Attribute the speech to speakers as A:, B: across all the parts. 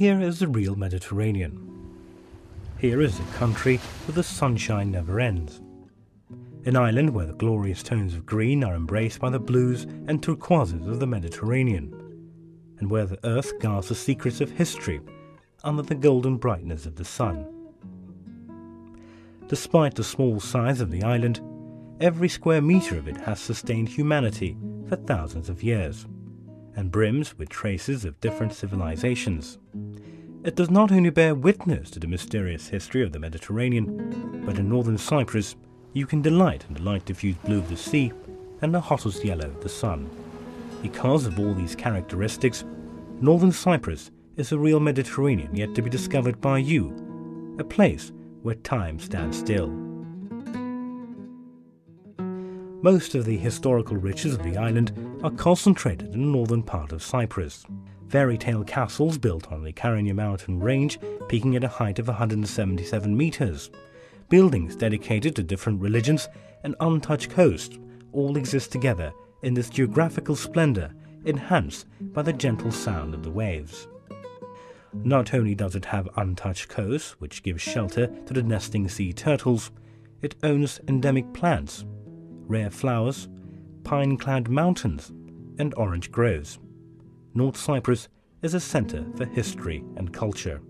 A: Here is the real Mediterranean. Here is a country where the sunshine never ends. An island where the glorious tones of green are embraced by the blues and turquoises of the Mediterranean, and where the earth guards the secrets of history under the golden brightness of the sun. Despite the small size of the island, every square meter of it has sustained humanity for thousands of years, and brims with traces of different civilizations. It does not only bear witness to the mysterious history of the Mediterranean, but in northern Cyprus, you can delight in the light diffused blue of the sea and the hottest yellow of the sun. Because of all these characteristics, northern Cyprus is a real Mediterranean yet to be discovered by you, a place where time stands still. Most of the historical riches of the island are concentrated in the northern part of Cyprus. Fairy tale castles built on the Kyrenia mountain range, peaking at a height of 177 meters. Buildings dedicated to different religions, and untouched coast all exist together in this geographical splendor, enhanced by the gentle sound of the waves. Not only does it have untouched coasts, which gives shelter to the nesting sea turtles, it owns endemic plants, rare flowers, pine clad mountains, and orange groves. North Cyprus is a center for history and culture.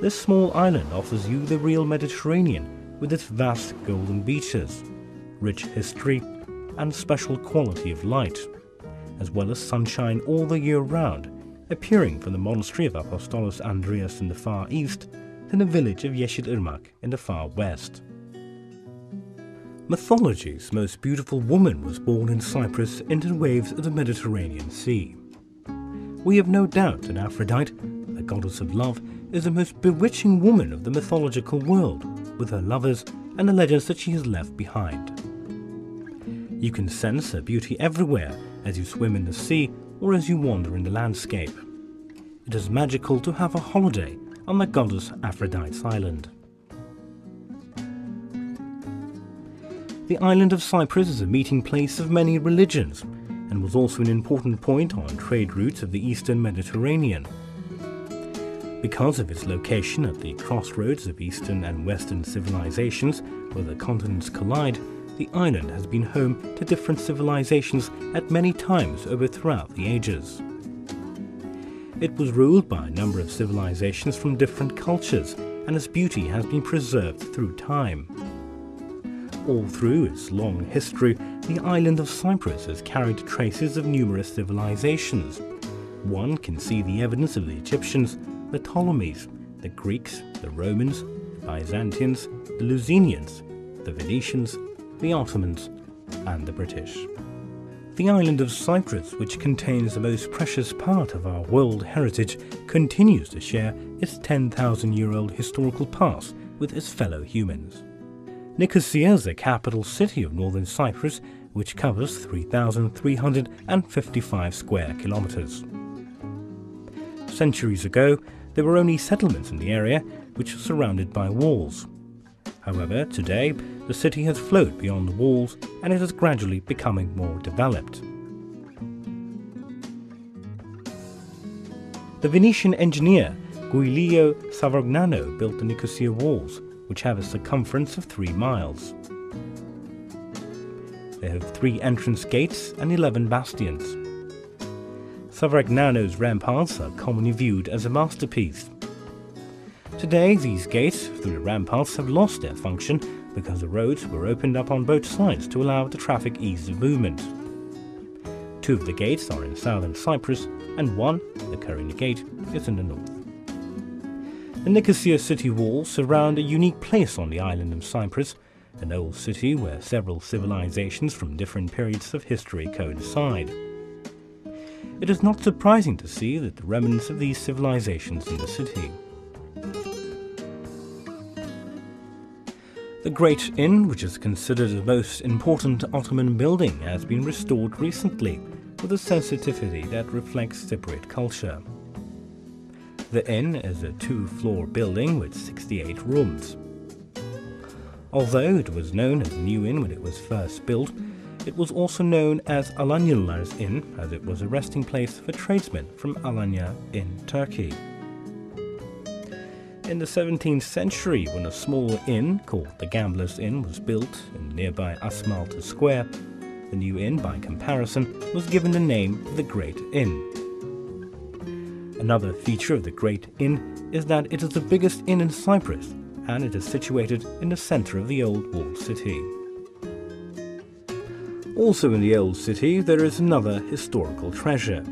A: This small island offers you the real Mediterranean with its vast golden beaches, rich history, and special quality of light, as well as sunshine all the year round, appearing from the monastery of Apostolos Andreas in the far east to the village of Yeşilırmak in the far west. Mythology's most beautiful woman was born in Cyprus into the waves of the Mediterranean Sea. We have no doubt that Aphrodite, the goddess of love, is the most bewitching woman of the mythological world, with her lovers and the legends that she has left behind. You can sense her beauty everywhere as you swim in the sea or as you wander in the landscape. It is magical to have a holiday on the goddess Aphrodite's island. The island of Cyprus is a meeting place of many religions and was also an important point on trade routes of the eastern Mediterranean. Because of its location at the crossroads of eastern and western civilizations where the continents collide, the island has been home to different civilizations at many times over throughout the ages. It was ruled by a number of civilizations from different cultures, and its beauty has been preserved through time. All through its long history, the island of Cyprus has carried traces of numerous civilizations. One can see the evidence of the Egyptians, the Ptolemies, the Greeks, the Romans, the Byzantines, the Lusanians, the Venetians, the Ottomans, and the British. The island of Cyprus, which contains the most precious part of our world heritage, continues to share its 10,000 year old historical past with its fellow humans. Nicosia is the capital city of northern Cyprus, which covers 3,355 square kilometers. Centuries ago, there were only settlements in the area, which were surrounded by walls. However, today, the city has flowed beyond the walls and it is gradually becoming more developed. The Venetian engineer Giulio Savorgnano built the Nicosia walls, which have a circumference of 3 miles. They have three entrance gates and 11 bastions. Savorgnano's ramparts are commonly viewed as a masterpiece. Today, these gates through the ramparts have lost their function because the roads were opened up on both sides to allow the traffic ease of movement. Two of the gates are in southern Cyprus, and one, the Kyrenia Gate, is in the north. The Nicosia city walls surround a unique place on the island of Cyprus, an old city where several civilizations from different periods of history coincide. It is not surprising to see that the remnants of these civilizations in the city. The Great Inn, which is considered the most important Ottoman building, has been restored recently with a sensitivity that reflects Cypriot culture. The inn is a two-floor building with 68 rooms. Although it was known as New Inn when it was first built, It was also known as Alanyalar's Inn, as it was a resting place for tradesmen from Alanya in Turkey. In the 17th century, when a small inn called the Gamblers' Inn was built in nearby Asmaaltı Square, the new inn, by comparison, was given the name the Great Inn. Another feature of the Great Inn is that it is the biggest inn in Cyprus, and it is situated in the centre of the old walled city. Also in the old city, there is another historical treasure.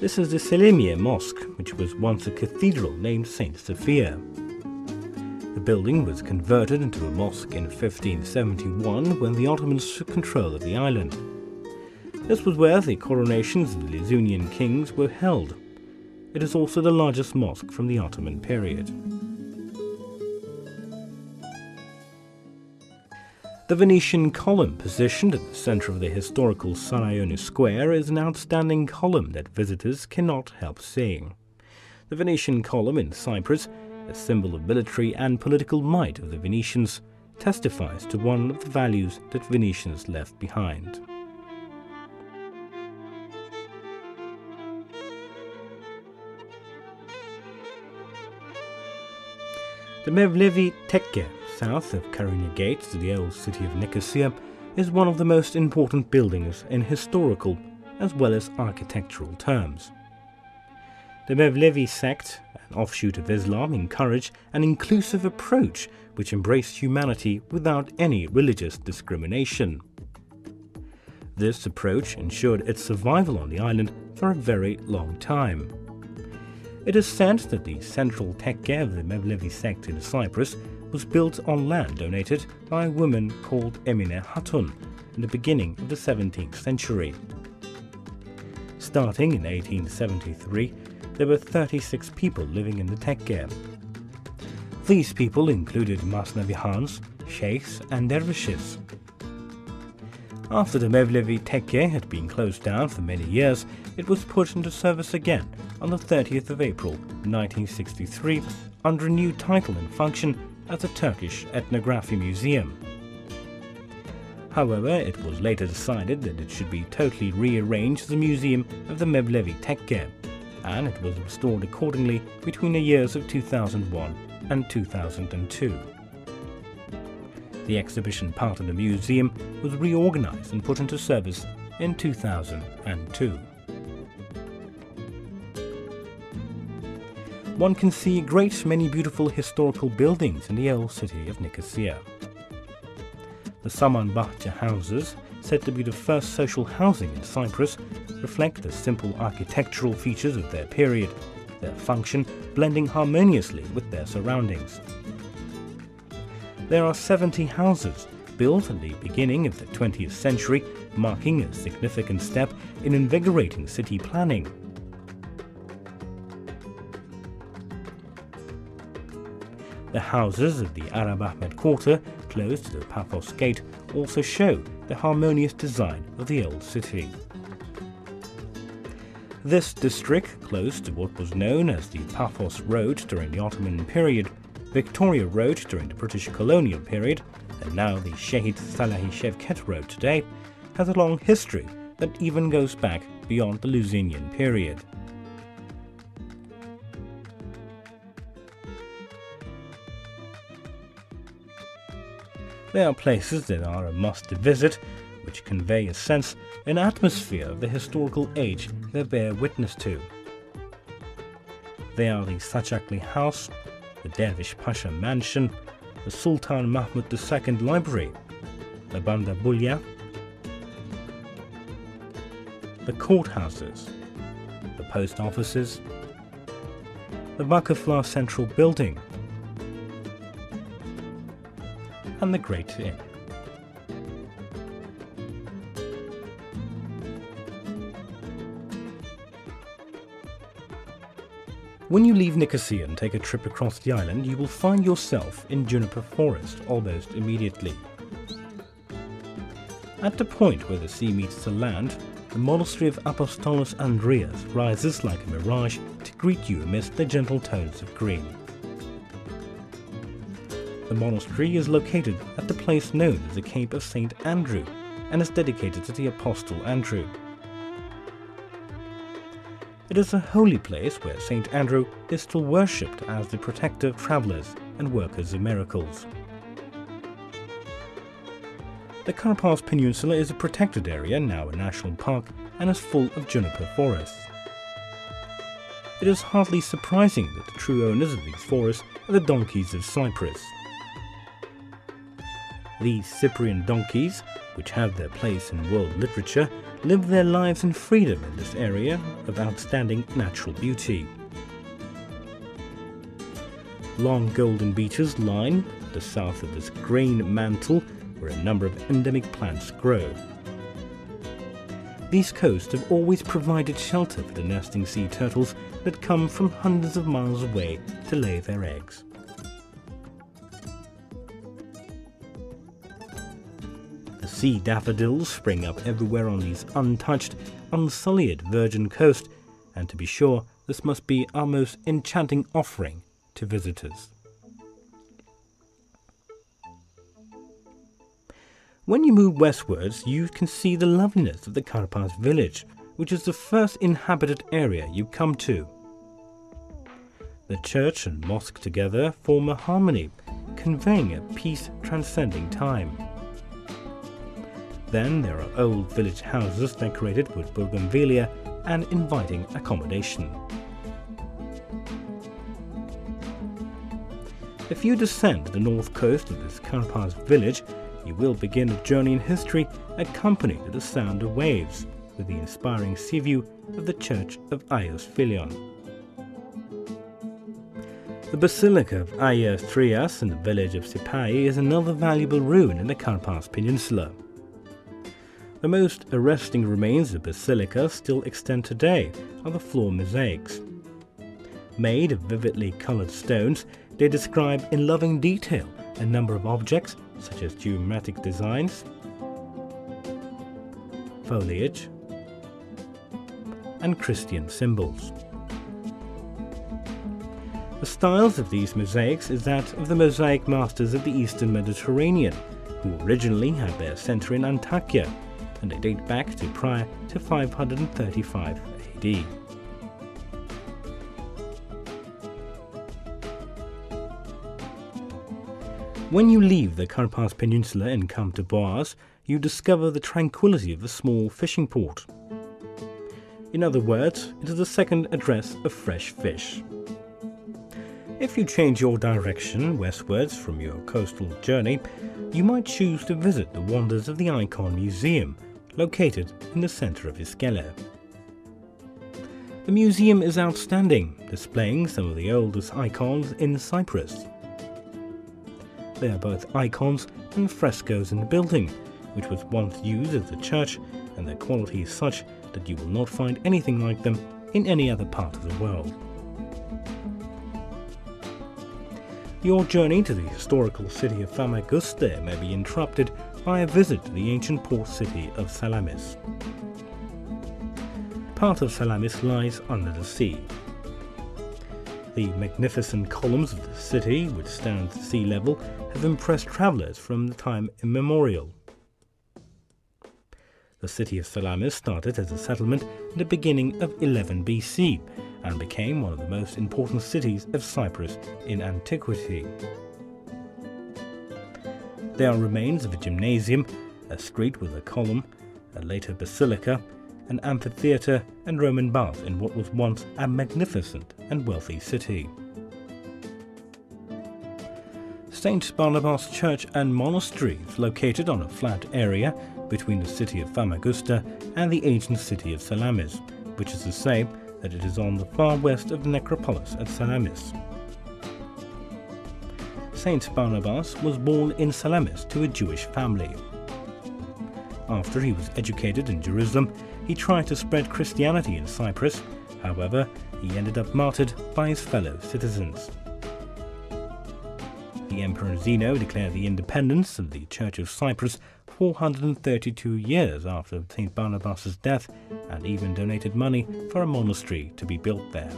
A: This is the Selimiye Mosque, which was once a cathedral named St. Sophia. The building was converted into a mosque in 1571 when the Ottomans took control of the island. This was where the coronations of the Lyzunian kings were held. It is also the largest mosque from the Ottoman period. The Venetian column, positioned at the centre of the historical Sarayönü Square, is an outstanding column that visitors cannot help seeing. The Venetian column in Cyprus, a symbol of military and political might of the Venetians, testifies to one of the values that Venetians left behind. The Mevlevi Tekke south of Kyrenia Gate to the old city of Nicosia, is one of the most important buildings in historical as well as architectural terms. The Mevlevi sect, an offshoot of Islam, encouraged an inclusive approach which embraced humanity without any religious discrimination. This approach ensured its survival on the island for a very long time. It is said that the central tekke of the Mevlevi sect in Cyprus was built on land donated by a woman called Emine Hatun in the beginning of the 17th century. Starting in 1873, there were 36 people living in the tekke. These people included Masnavi Hans, sheikhs and dervishes. After the Mevlevi tekke had been closed down for many years, it was put into service again on the 30th of April 1963 under a new title and function at the Turkish Ethnography Museum. However, it was later decided that it should be totally rearranged as a museum of the Mevlevi Tekke, and it was restored accordingly between the years of 2001 and 2002. The exhibition part of the museum was reorganized and put into service in 2002. one can see a great many beautiful historical buildings in the old city of Nicosia. The Saman Bahçe houses, said to be the first social housing in Cyprus, reflect the simple architectural features of their period, their function blending harmoniously with their surroundings. There are 70 houses built at the beginning of the 20th century, marking a significant step in invigorating city planning The houses of the Arab Ahmed quarter, close to the Paphos gate, also show the harmonious design of the old city. This district, close to what was known as the Paphos Road during the Ottoman period, Victoria Road during the British colonial period, and now the Shehid Salahi Shevket Road today, has a long history that even goes back beyond the Lusignan period. They are places that are a must to visit, which convey a sense, an atmosphere of the historical age they bear witness to. They are the Saçaklı House, the Dervish Pasha Mansion, the Sultan Mahmud II Library, the Bandabuliya, the courthouses, the post offices, the Vakıflar Central Building, and the Great Inn. When you leave Nicosia and take a trip across the island, you will find yourself in juniper forest almost immediately. At the point where the sea meets the land, the monastery of Apostolos Andreas rises like a mirage to greet you amidst the gentle tones of green. The monastery is located at the place known as the Cape of St. Andrew and is dedicated to the Apostle Andrew. It is a holy place where St. Andrew is still worshipped as the protector of travellers and workers of miracles. The Karpaz Peninsula is a protected area, now a national park, and is full of juniper forests. It is hardly surprising that the true owners of these forests are the donkeys of Cyprus. These Cyprian donkeys, which have their place in world literature, live their lives in freedom in this area of outstanding natural beauty. Long golden beaches line the south of this grain mantle where a number of endemic plants grow. These coasts have always provided shelter for the nesting sea turtles that come from hundreds of miles away to lay their eggs. The daffodils spring up everywhere on these untouched, unsullied virgin coast, and to be sure, this must be our most enchanting offering to visitors. When you move westwards, you can see the loveliness of the Karpaz village, which is the first inhabited area you come to. The church and mosque together form a harmony, conveying a peace transcending time. Then there are old village houses decorated with bougainvillea and inviting accommodation. If you descend the north coast of this Karpaz village, you will begin a journey in history accompanied to the sound of waves, with the inspiring sea view of the church of Agios Philion. The Basilica of Agios Trias in the village of Sipahi is another valuable ruin in the Karpaz Peninsula. The most arresting remains of the basilica still extant today are the floor mosaics. Made of vividly colored stones, they describe in loving detail a number of objects such as geometric designs, foliage, and Christian symbols. The styles of these mosaics is that of the mosaic masters of the Eastern Mediterranean, who originally had their center in Antakya and they date back to prior to 535 AD. When you leave the Karpaz Peninsula and come to Boğaz, you discover the tranquility of a small fishing port. In other words, it is the second address of fresh fish. If you change your direction westwards from your coastal journey, you might choose to visit the wonders of the Icon Museum, located in the center of Iskele. The museum is outstanding, displaying some of the oldest icons in Cyprus. They are both icons and frescoes in the building, which was once used as a church, and their quality is such that you will not find anything like them in any other part of the world. Your journey to the historical city of Famagusta may be interrupted by a visit to the ancient port city of Salamis. Part of Salamis lies under the sea. The magnificent columns of the city, which stand at sea level, have impressed travellers from the time immemorial. The city of Salamis started as a settlement in the beginning of 11 BC and became one of the most important cities of Cyprus in antiquity. There are remains of a gymnasium, a street with a column, a later basilica, an amphitheatre, and Roman baths in what was once a magnificent and wealthy city. St. Barnabas Church and Monastery is located on a flat area between the city of Famagusta and the ancient city of Salamis, which is to say that it is on the far west of the necropolis at Salamis. Saint Barnabas was born in Salamis to a Jewish family. After he was educated in Jerusalem, he tried to spread Christianity in Cyprus. However, he ended up martyred by his fellow citizens. The Emperor Zeno declared the independence of the Church of Cyprus 432 years after St. Barnabas's death and even donated money for a monastery to be built there.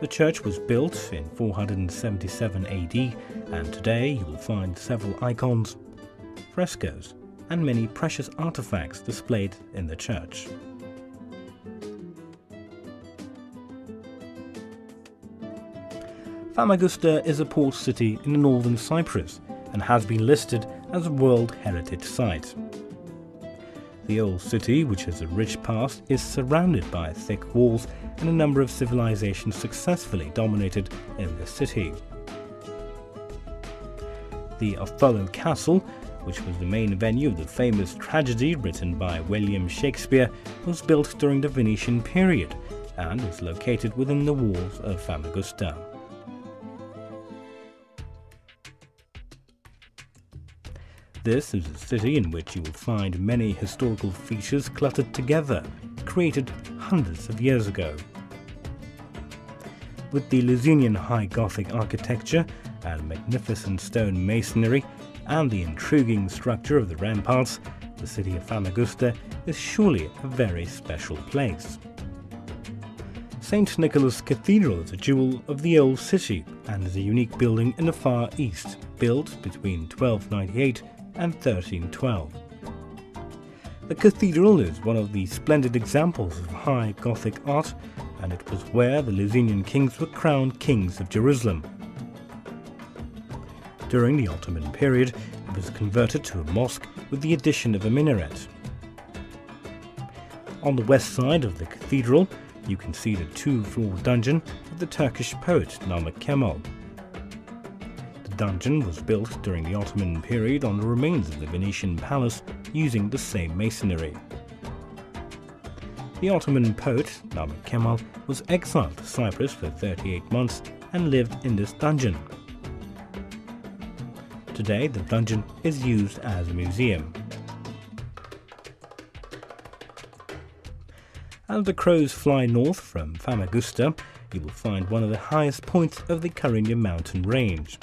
A: The church was built in 477 AD, and today you will find several icons, frescoes, and many precious artifacts displayed in the church. Famagusta is a port city in northern Cyprus and has been listed as a World Heritage Site. The old city, which has a rich past, is surrounded by thick walls and a number of civilizations successfully dominated in the city. The Othello Castle, which was the main venue of the famous tragedy written by William Shakespeare, was built during the Venetian period and is located within the walls of Famagusta. This is a city in which you will find many historical features cluttered together, created hundreds of years ago. With the Lusinian High Gothic architecture and magnificent stone masonry and the intriguing structure of the ramparts, the city of Famagusta is surely a very special place. St. Nicholas Cathedral is a jewel of the old city and is a unique building in the Far East, built between 1298 and 1312. The cathedral is one of the splendid examples of high Gothic art, and it was where the Lusinian kings were crowned kings of Jerusalem. During the Ottoman period, it was converted to a mosque with the addition of a minaret. On the west side of the cathedral, you can see the two-floor dungeon of the Turkish poet Namık Kemal dungeon was built during the Ottoman period on the remains of the Venetian palace using the same masonry. The Ottoman poet, Namık Kemal, was exiled to Cyprus for 38 months and lived in this dungeon. Today, the dungeon is used as a museum. As the crows fly north from Famagusta, you will find one of the highest points of the Kyrenia mountain range.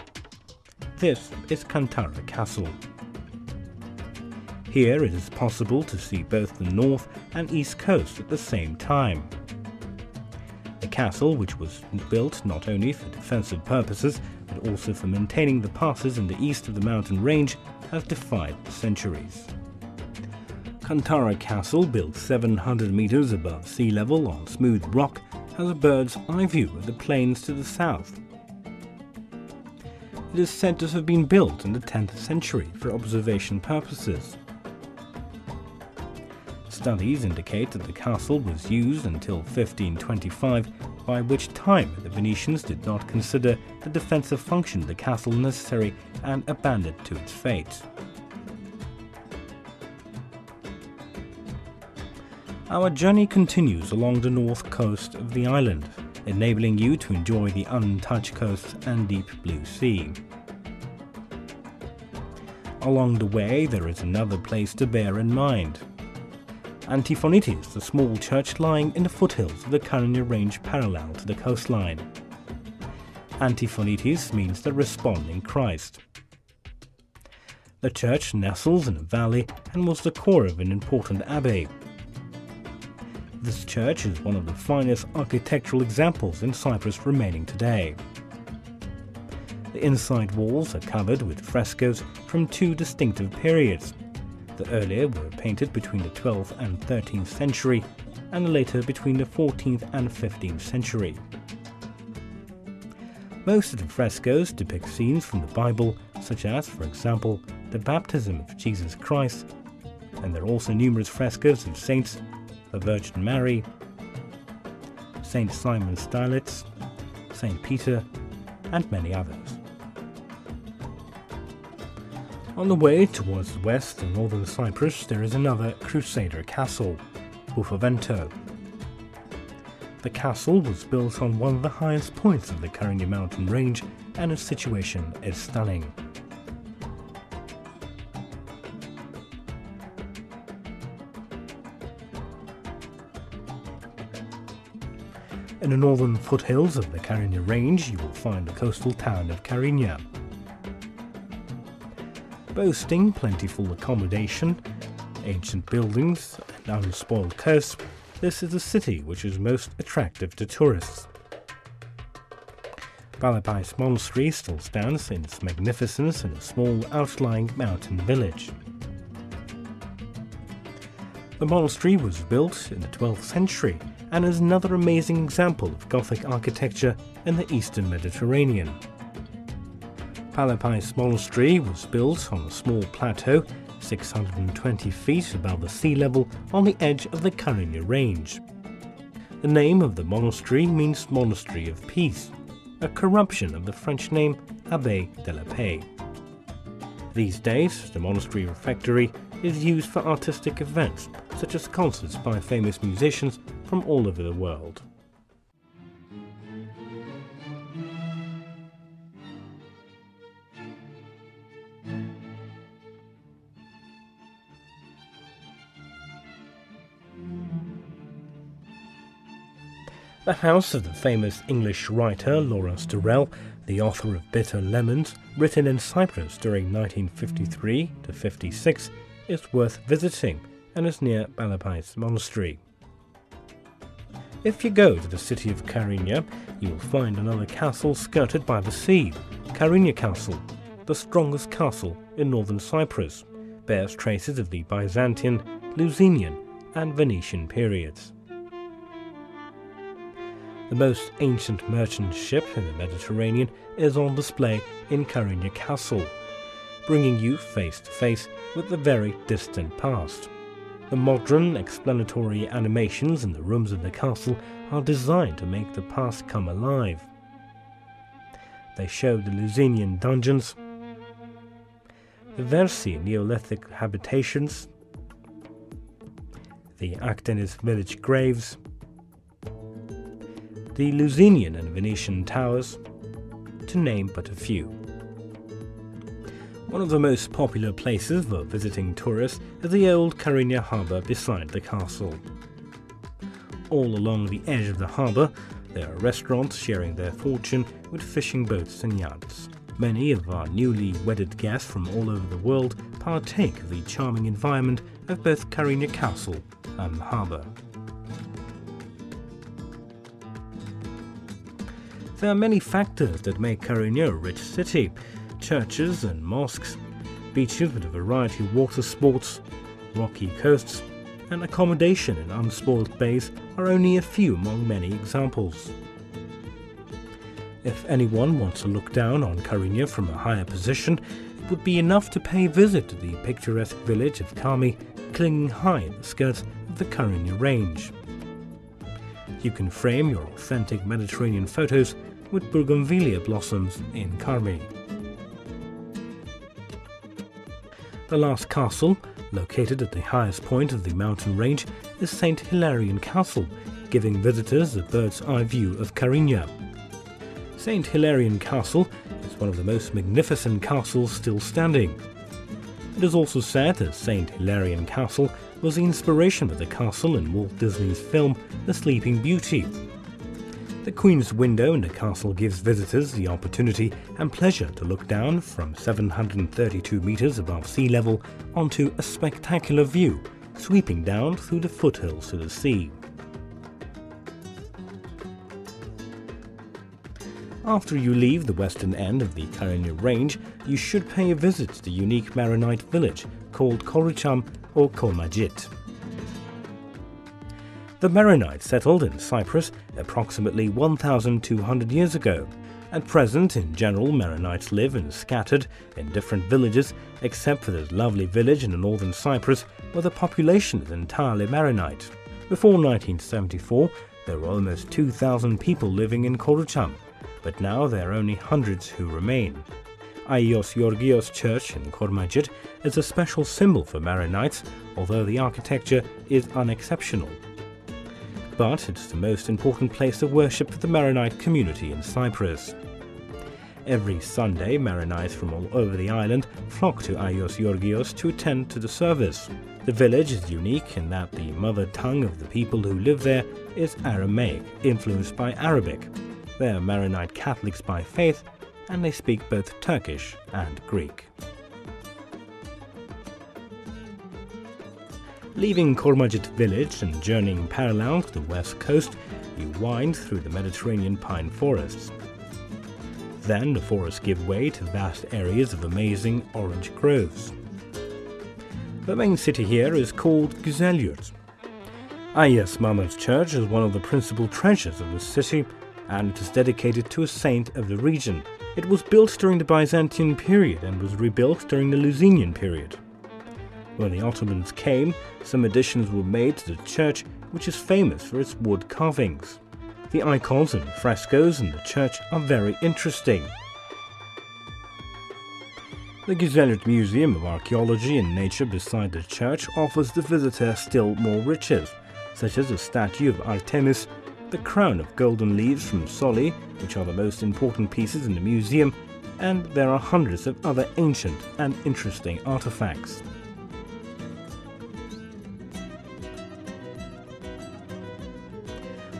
A: This is Kantara Castle. Here it is possible to see both the north and east coast at the same time. The castle, which was built not only for defensive purposes, but also for maintaining the passes in the east of the mountain range, has defied the centuries. Kantara Castle, built 700 meters above sea level on smooth rock, has a bird's eye view of the plains to the south it is said to have been built in the 10th century for observation purposes. Studies indicate that the castle was used until 1525, by which time the Venetians did not consider the defensive function of the castle necessary and abandoned to its fate. Our journey continues along the north coast of the island, enabling you to enjoy the untouched coast and deep blue sea. Along the way, there is another place to bear in mind. Antiphonitis, the small church lying in the foothills of the Kyrenia Range parallel to the coastline. Antiphonitis means the responding Christ. The church nestles in a valley and was the core of an important abbey, this church is one of the finest architectural examples in Cyprus remaining today. The inside walls are covered with frescoes from two distinctive periods. The earlier were painted between the 12th and 13th century, and the later between the 14th and 15th century. Most of the frescoes depict scenes from the Bible, such as, for example, the baptism of Jesus Christ, and there are also numerous frescoes of saints the Virgin Mary, St. Simon Stylites, St. Peter, and many others. On the way towards the west and northern Cyprus, there is another Crusader castle, Buffavento. The castle was built on one of the highest points of the Kyrenia mountain range, and its situation is stunning. In the northern foothills of the Kyrenia Range, you will find the coastal town of Kyrenia. Boasting plentiful accommodation, ancient buildings, and unspoiled coast, this is a city which is most attractive to tourists. Bellapais Monastery still stands in its magnificence in a small outlying mountain village. The monastery was built in the 12th century and is another amazing example of Gothic architecture in the eastern Mediterranean. Bellapais Monastery was built on a small plateau 620 feet above the sea level on the edge of the Kyrenia Range. The name of the monastery means Monastery of Peace, a corruption of the French name Abbé de la Paix. These days, the monastery refectory is used for artistic events, such as concerts by famous musicians from all over the world. The house of the famous English writer Lawrence Durrell, the author of Bitter Lemons, written in Cyprus during 1953 to 56, is worth visiting and is near Bellapais Monastery. If you go to the city of Kyrenia, you will find another castle skirted by the sea, Kyrenia Castle, the strongest castle in northern Cyprus, bears traces of the Byzantine, Lusignan, and Venetian periods. The most ancient merchant ship in the Mediterranean is on display in Kyrenia Castle, bringing you face to face with the very distant past. The modern explanatory animations in the rooms of the castle are designed to make the past come alive. They show the Lusinian dungeons, the Vrysi Neolithic habitations, the Akdeniz village graves, the Lusinian and Venetian towers, to name but a few. One of the most popular places for visiting tourists is the old Kyrenia harbour beside the castle. All along the edge of the harbour, there are restaurants sharing their fortune with fishing boats and yachts. Many of our newly wedded guests from all over the world partake of the charming environment of both Kyrenia Castle and the harbour. There are many factors that make Kyrenia a rich city churches and mosques, beaches with a variety of water sports, rocky coasts, and accommodation in unspoiled bays are only a few among many examples. If anyone wants to look down on Kyrenia from a higher position, it would be enough to pay a visit to the picturesque village of Karmi, clinging high in the skirts of the Kyrenia Range. You can frame your authentic Mediterranean photos with bougainvillea blossoms in Karmi. The last castle, located at the highest point of the mountain range, is St. Hilarion Castle, giving visitors a bird's eye view of Kyrenia. St. Hilarion Castle is one of the most magnificent castles still standing. It is also said that St. Hilarion Castle was the inspiration for the castle in Walt Disney's film The Sleeping Beauty, the Queen's window in the castle gives visitors the opportunity and pleasure to look down from 732 metres above sea level onto a spectacular view sweeping down through the foothills to the sea. After you leave the western end of the Kyrenia Range, you should pay a visit to the unique Maronite village called Koruçam or Kormacit. The Maronites settled in Cyprus approximately 1,200 years ago. At present, in general, Maronites live and scattered in different villages, except for this lovely village in northern Cyprus where the population is entirely Maronite. Before 1974, there were almost 2,000 people living in Koruçam, but now there are only hundreds who remain. Aios Georgios Church in Kormacit is a special symbol for Maronites, although the architecture is unexceptional but it's the most important place of worship for the Maronite community in Cyprus. Every Sunday, Maronites from all over the island flock to Aios Georgios to attend to the service. The village is unique in that the mother tongue of the people who live there is Aramaic, influenced by Arabic. They are Maronite Catholics by faith, and they speak both Turkish and Greek. Leaving Kormacit village and journeying parallel to the west coast, you wind through the Mediterranean pine forests. Then the forests give way to vast areas of amazing orange groves. The main city here is called Güzelyurt. Ah, Ayas Mahmut Church is one of the principal treasures of the city and it is dedicated to a saint of the region. It was built during the Byzantine period and was rebuilt during the Lusinian period. When the Ottomans came, some additions were made to the church, which is famous for its wood carvings. The icons and frescoes in the church are very interesting. The Güzelyurt Museum of Archaeology and Nature beside the church offers the visitor still more riches, such as a statue of Artemis, the crown of golden leaves from Soli, which are the most important pieces in the museum, and there are hundreds of other ancient and interesting artifacts.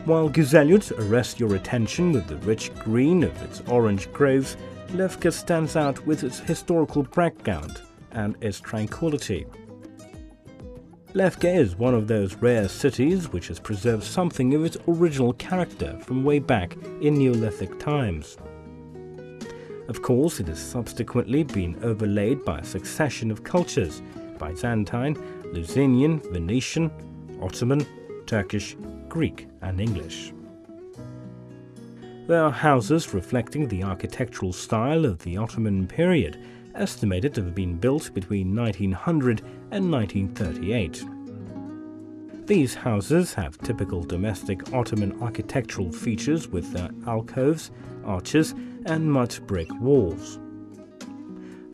A: While Güzelyurt arrests your attention with the rich green of its orange groves, Lefke stands out with its historical background and its tranquility. Lefke is one of those rare cities which has preserved something of its original character from way back in Neolithic times. Of course, it has subsequently been overlaid by a succession of cultures Byzantine, Lusignan, Venetian, Ottoman, Turkish, Greek, and English. There are houses reflecting the architectural style of the Ottoman period, estimated to have been built between 1900 and 1938. These houses have typical domestic Ottoman architectural features with their alcoves, arches, and mud brick walls.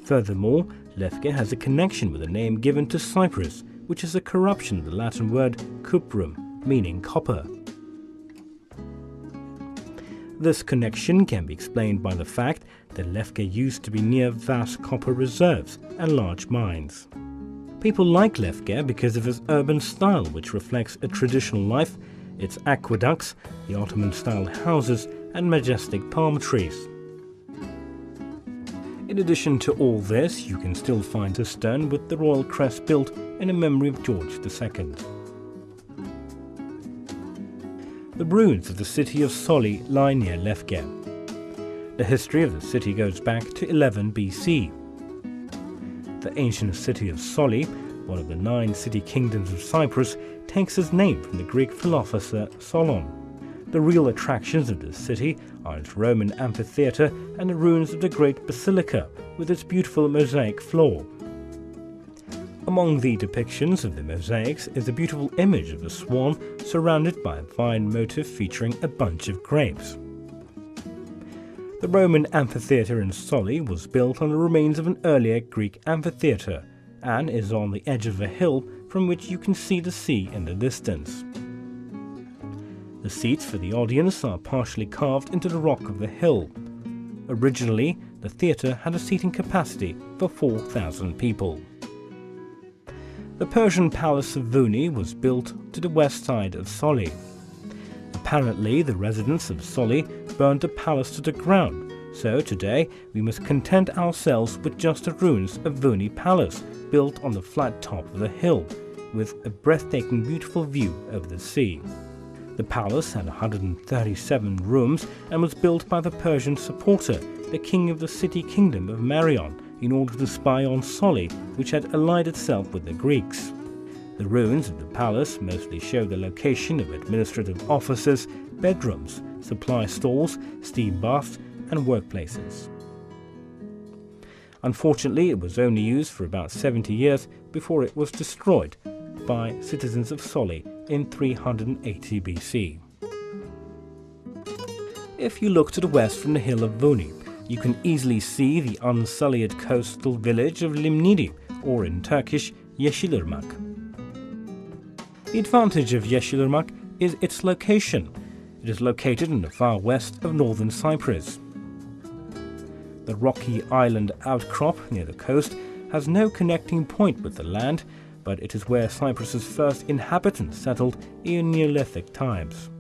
A: Furthermore, Lefke has a connection with a name given to Cyprus, which is a corruption of the Latin word cuprum, meaning copper. This connection can be explained by the fact that Lefke used to be near vast copper reserves and large mines. People like Lefke because of its urban style, which reflects a traditional life, its aqueducts, the Ottoman style houses, and majestic palm trees. In addition to all this, you can still find a stone with the royal crest built in a memory of George II. The ruins of the city of Soli lie near Lefke. The history of the city goes back to 11 BC. The ancient city of Soli, one of the nine city kingdoms of Cyprus, takes its name from the Greek philosopher Solon. The real attractions of this city are its Roman amphitheatre and the ruins of the great basilica with its beautiful mosaic floor. Among the depictions of the mosaics is a beautiful image of a swan surrounded by a vine motif featuring a bunch of grapes. The Roman amphitheatre in Soli was built on the remains of an earlier Greek amphitheatre and is on the edge of a hill from which you can see the sea in the distance. The seats for the audience are partially carved into the rock of the hill. Originally, the theatre had a seating capacity for 4,000 people. The Persian palace of Vuni was built to the west side of Soli. Apparently, the residents of Soli burned the palace to the ground, so today we must content ourselves with just the ruins of Vuni Palace, built on the flat top of the hill, with a breathtaking beautiful view over the sea. The palace had 137 rooms and was built by the Persian supporter, the king of the city kingdom of Marion, in order to spy on Soli, which had allied itself with the Greeks. The ruins of the palace mostly show the location of administrative offices, bedrooms, supply stores, steam baths, and workplaces. Unfortunately, it was only used for about 70 years before it was destroyed by citizens of Soli in 380 BC. If you look to the west from the hill of Vuni, you can easily see the unsullied coastal village of Limnidi, or in Turkish, Yeşilırmak. The advantage of Yeşilırmak is its location. It is located in the far west of northern Cyprus. The rocky island outcrop near the coast has no connecting point with the land, but it is where Cyprus's first inhabitants settled in Neolithic times.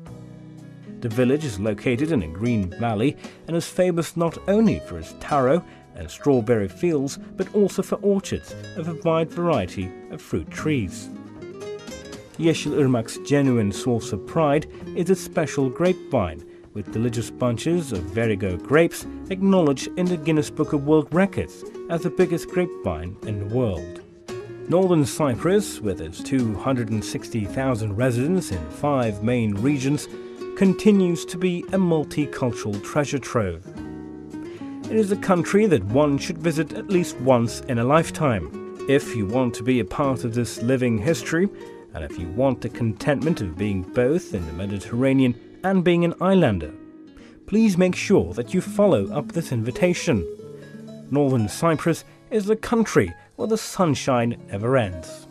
A: The village is located in a green valley and is famous not only for its taro and strawberry fields, but also for orchards of a wide variety of fruit trees. Yeşilırmak's genuine source of pride is its special grapevine, with delicious bunches of Verigo grapes acknowledged in the Guinness Book of World Records as the biggest grapevine in the world. Northern Cyprus, with its 260,000 residents in five main regions, continues to be a multicultural treasure trove. It is a country that one should visit at least once in a lifetime. If you want to be a part of this living history, and if you want the contentment of being both in the Mediterranean and being an islander, please make sure that you follow up this invitation. Northern Cyprus is the country where the sunshine never ends.